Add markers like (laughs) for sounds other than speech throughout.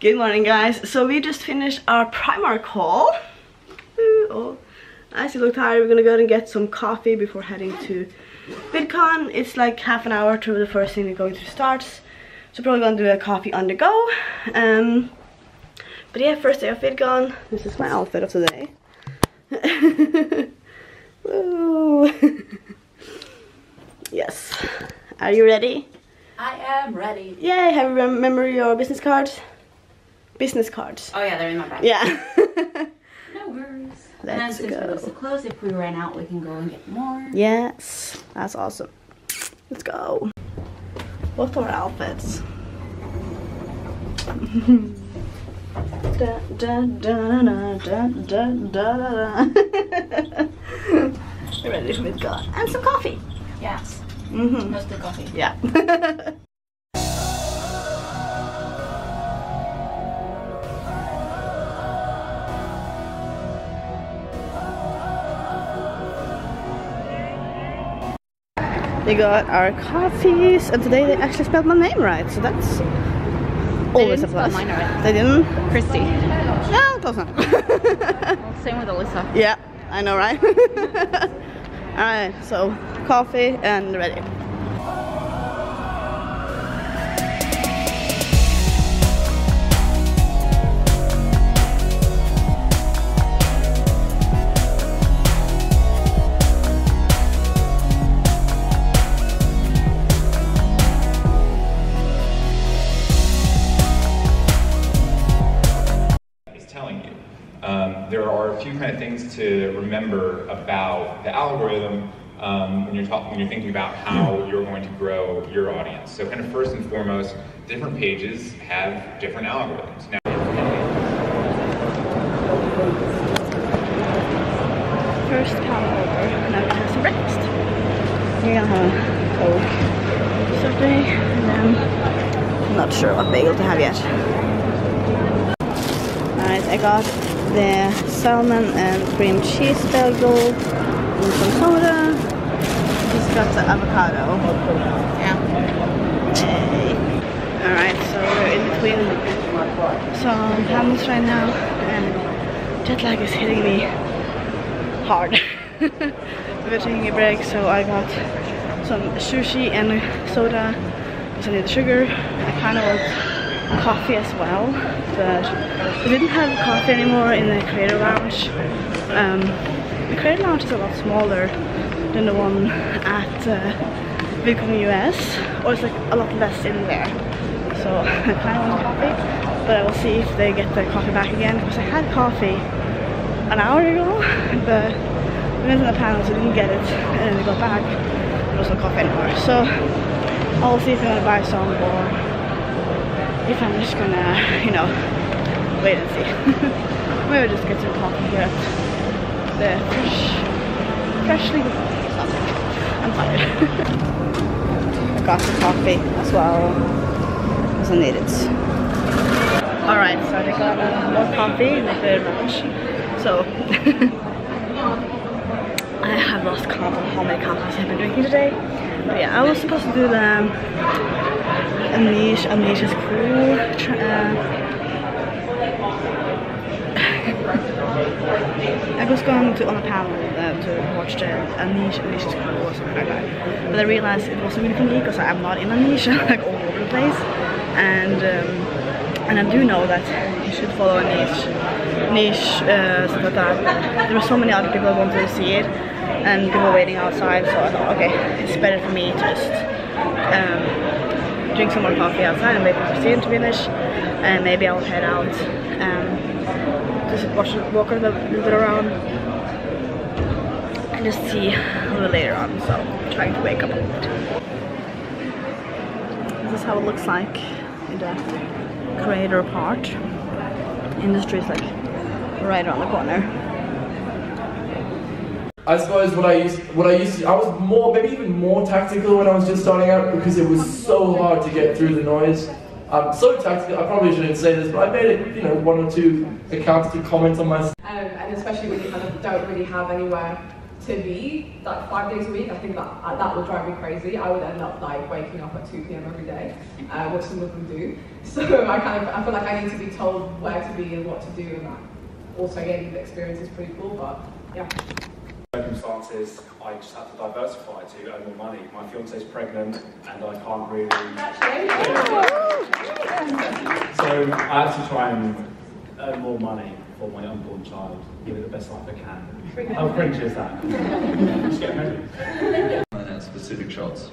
Good morning guys. So we just finished our Primark haul. Ooh, oh. As you look tired, we're gonna go and get some coffee before heading to VidCon. It's like half an hour to the first thing we're going to start. So probably gonna do a coffee on the go. Um, but yeah, first day of VidCon. This is my outfit of the day. (laughs) Woo. (laughs) yes. Are you ready? I am ready. Yay, have you remember your business cards? business cards. Oh yeah, they're in my bag. Yeah. (laughs) no worries. Let's and since go. we close, if we ran out, we can go and get more. Yes, that's awesome. Let's go. What's our outfits. da, da, da, da, da, da, da, da. da. Ready, we've got and some coffee. Yes. Mm -hmm. the coffee. Yeah. (laughs) they got our coffees, and today they actually spelled my name right, so that's always a plus. mine right. They didn't? Christy. No, close enough. Well, same with Alyssa. yeah, I know, right? (laughs) Alright, so coffee and ready. Remember about the algorithm um, when you're talking, when you're thinking about how you're going to grow your audience. So, kind of first and foremost, different pages have different algorithms. Now, First come over, now we're gonna have some breakfast. We're gonna have a Coke something, and then I'm not sure what bagel to have yet. Alright, I got the salmon and cream cheese bagel and some soda. Just got the avocado. Yeah. Alright, so we're in between some hamels right now, and jet lag is hitting me hard. (laughs) we're taking a break, so I got some sushi and soda because I need the sugar. I kind of want coffee as well, but we didn't have coffee anymore in the Creator Lounge. Um, the Creator Lounge is a lot smaller than the one at uh, US, or it's like a lot less in there. So (laughs) I kind of want coffee, but I will see if they get the coffee back again because I had coffee an hour ago, (laughs) but we went on the panel so we didn't get it, and then we got back, there was no coffee anymore. So I'll see if I'm gonna buy some or if I'm just gonna, you know, wait and see. (laughs) We'll just get some coffee here the fresh, freshly something. I'm tired. I (laughs) got the coffee as well because I need it. Alright, so I got uh, more coffee in the third lunch. So (laughs) I have lost count of how many coffees I've been drinking today. But yeah, I was supposed to do the um, Amnesia, Amnesia's Cool. Uh, (laughs) I was going to on a panel uh, to watch the Amnesia, Amnesia's Cool or something like that. But I realized it wasn't really for me because I'm not in Amnesia, (laughs) like all over the place. And um, and I do know that you should follow a niche, uh, stuff like that. There were so many other people that wanted to see it, and people waiting outside. So I thought, okay, it's better for me to just um, drink some more coffee outside and wait for Christine to finish, and maybe I'll head out and just watch, walk a little, bit around and just see a little later on. So I'm trying to wake up a bit. This is how it looks like in the creator part. Industry is like right around the corner. I suppose what I used, what I used to, I was more, maybe even more tactical when I was just starting out because it was so hard to get through the noise. Um, so tactical, I probably shouldn't say this, but I made it, you know, one or two accounts to comment on my Um, and especially when you kind of don't really have anywhere to be, like five days a week, I think that uh, that would drive me crazy. I would end up like waking up at 2 p.m. every day, uh, which some of them do. (laughs) So I kind of I feel like I need to be told where to be and what to do, and that also getting the experience is pretty cool. But yeah. Circumstances, I just have to diversify to earn more money. My fiance's pregnant and I can't really. So I have to try and earn more money for my unborn child, give it the best life I can. How cringe is that? (laughs) Just get married. and has specific shots.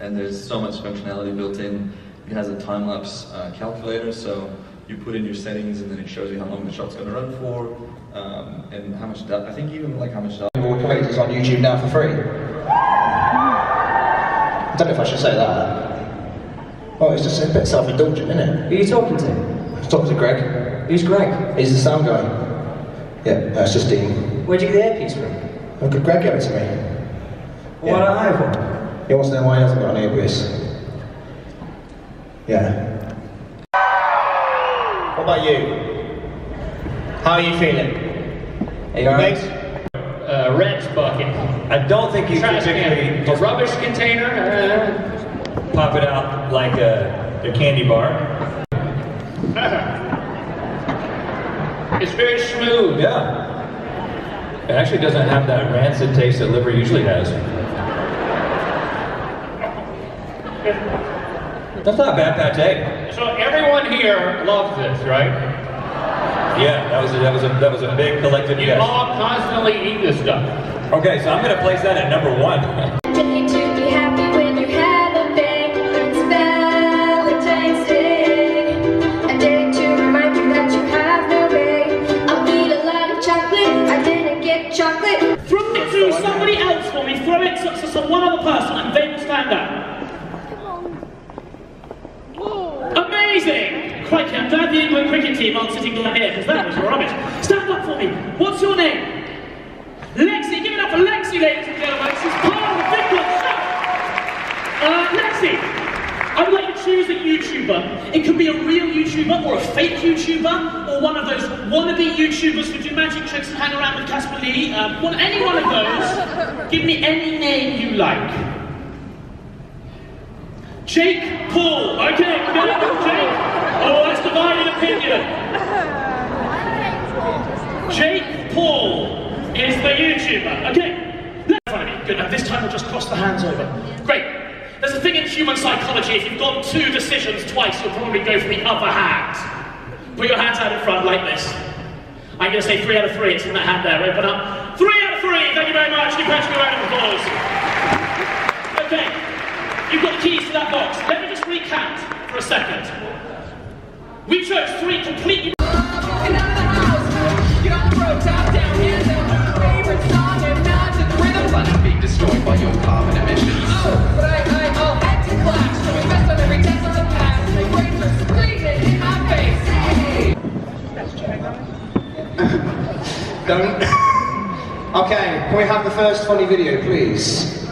And there's so much functionality built in. It has a time lapse uh, calculator, so you put in your settings and then it shows you how long the shot's going to run for, um, and how much. Da- I think even like how much. Da- All creators on YouTube now for free. I don't know if I should say that. Well, it's just a bit self-indulgent, isn't it? Who are you talking to? I was talking to Greg. Who's Greg? He's the sound guy. Yeah, that's just Dean. Where'd you get the earpiece from? Oh, could Greg give it to me? Why don't I have one? He wants to know why he hasn't got an earpiece. Yeah. What about you? How are you feeling? Are you alright? uh, Red's bucket. I don't think you Trash particularly can. A rubbish container. Uh, pop it out like a, a candy bar. (laughs) it's very smooth. Yeah. It actually doesn't have that rancid taste that liver usually has. (laughs) That's not bad pate. So everyone here loves this, right? Yeah, that was a, that was a, that was a big collective You yes. all constantly eat this stuff. Okay, so I'm gonna place that at number one. (laughs) Day to be happy when you have a bang. It's Valentine's Day. A day to remind you that you have no way. I'll eat a lot of chocolate. I didn't get chocolate. Throw it to somebody else for me. Throw it to, to some one other person, and they will stand up. Amazing! Crikey, I'm glad the England cricket team aren't sitting down here because that was rubbish. Stand up for me. What's your name? Lexi. Give it up for Lexi, ladies and gentlemen. She's part of the big one. Uh, Lexi, I would like you to choose a YouTuber. It could be a real YouTuber or a fake YouTuber or one of those wannabe YouTubers who do magic tricks and hang around with Casper Lee. Um, any one of those. Give me any name you like. Jake Paul. Okay, with Jake. Oh, that's divided opinion. Jake Paul is the YouTuber. Okay, left in front of me. Good. Now this time we'll just cross the hands over. Great. There's a thing in human psychology. If you've got two decisions twice, you'll probably go for the other hand. Put your hands out in front like this. I'm going to say three out of three. It's in that hand there. Open up. Three out of three. Thank you very much. Give Patrick a round of applause. Okay. You've got the keys to that box. Let me just recount for a second. We chose three completely. Oh, fucking out the house. You all wrote top down here. That's my favorite song and not the thrill. I'm not being destroyed by your carbon emissions. Oh, but I, I, I'll head to class. So we messed up every test on the past. My grades are screaming in my face. Don't. okay, can we have the first funny video, please?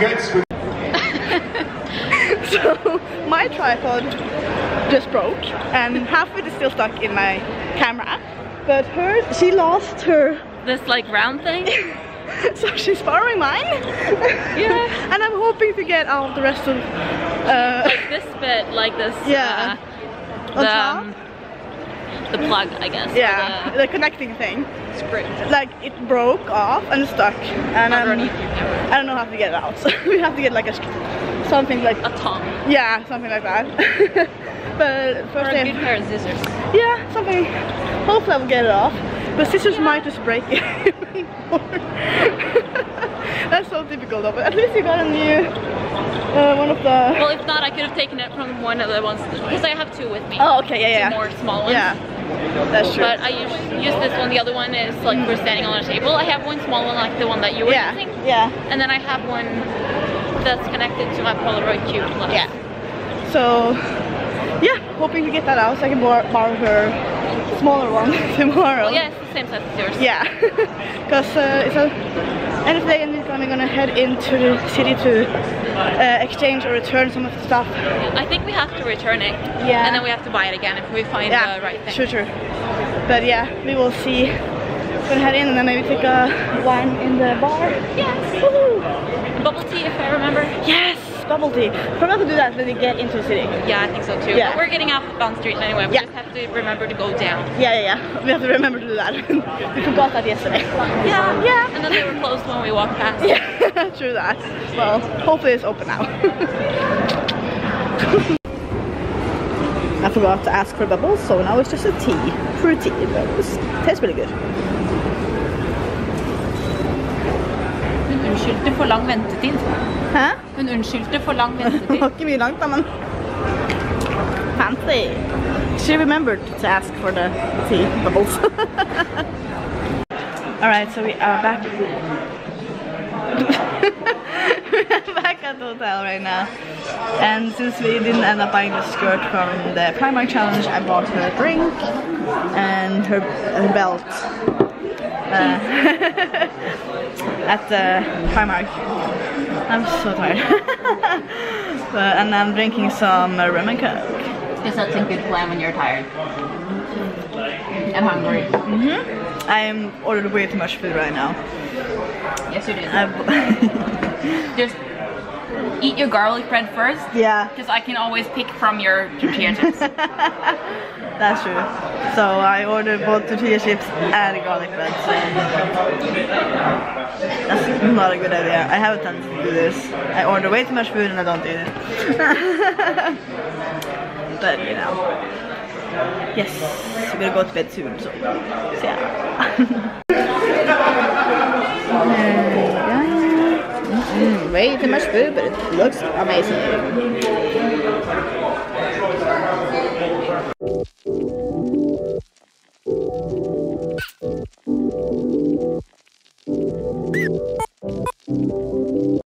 Nothing. No, we're good. We're so my tripod just broke and half of it is still stuck in my camera but hers she lost her This like round thing? (laughs) so she's borrowing mine Yeah. (laughs) and I'm hoping to get out the rest of uh, Like this bit, like this. Yeah. Uh, On the, top? um, the plug, I guess. yeah The the connecting thing screw. like it broke off and stuck and I'm, Underneath your camera. I don't know how to get it out (laughs) so we have to get like a something like A tongue. yeah something like that (laughs) but Or first a I good pair of scissors. Yeah, something. Hopefully I'll get it off. But scissors might just break (laughs) it. That's so typical though. But at least you got a new uh, one of the. Well, if not, I could have taken it from one of the ones because I have two with me. Oh, okay, yeah, yeah. Two more small ones. Yeah, that's true. But I use, use this one. The other one is like we're standing on a table. I have one small one, like the one that you were yeah, using, yeah. and then I have one that's connected to my Polaroid Cube Plus. Yeah. So, yeah, hoping to get that out so I can borrow her smaller one (laughs) tomorrow. Well, yeah, it's the same size as yours. Yeah, (laughs) because uh, it's a end of the day and we're gonna head into the city to uh, exchange or return some of the stuff. I think we have to return it. Yeah. And then we have to buy it again if we find Yeah, the right thing. Sure, sure. But yeah, we will see. We're Gonna head in and then maybe take a wine in the bar. Yes. Bubble tea, if I remember. Yes, bubble tea. Forgot to do that when we get into the city. Yeah, I think so too. Yeah. But we're getting off Bond Street anyway. We Yeah. just have to remember to go down. Yeah, yeah, yeah. (laughs) We have to remember to do that. (laughs) we forgot that yesterday. Yeah. Yeah. And then they were closed when we walked past. Yeah, (laughs) true that. Well, hopefully it's open now. I forgot to ask for bubbles, so now it's just a tea. Fruity bubbles. Tastes really good. Unnskyldte for lang ventetid. Hæ? Hun unnskyldte for lang Det ventetid. var ikke mye langt da, men fancy. She remembered to ask for the tea bubbles. (laughs) Alright, so we are back. (laughs) We're back at the hotel right now. And since we didn't end up buying the skirt from the Primark challenge, I bought her a drink and her, her belt. Uh, (laughs) at the Primark. I'm so tired. (laughs) But- and I'm drinking some uh, rum and coke. Because that's a good plan when you're tired. I'm hungry. hmm I'm ordered way too much food right now. Yes, you did. (laughs) Just eat your garlic bread first. yeah, Because I can always pick from your tortilla chips. (laughs) that's true. So I ordered both tortilla chips and garlic bread. So that's not a good idea. I have a tendency to do this. I order way too much food and I don't eat it. (laughs) but you know. Yes, we're gonna go to bed soon, so, so yeah. (laughs) Mm, way too much food, but it looks amazing.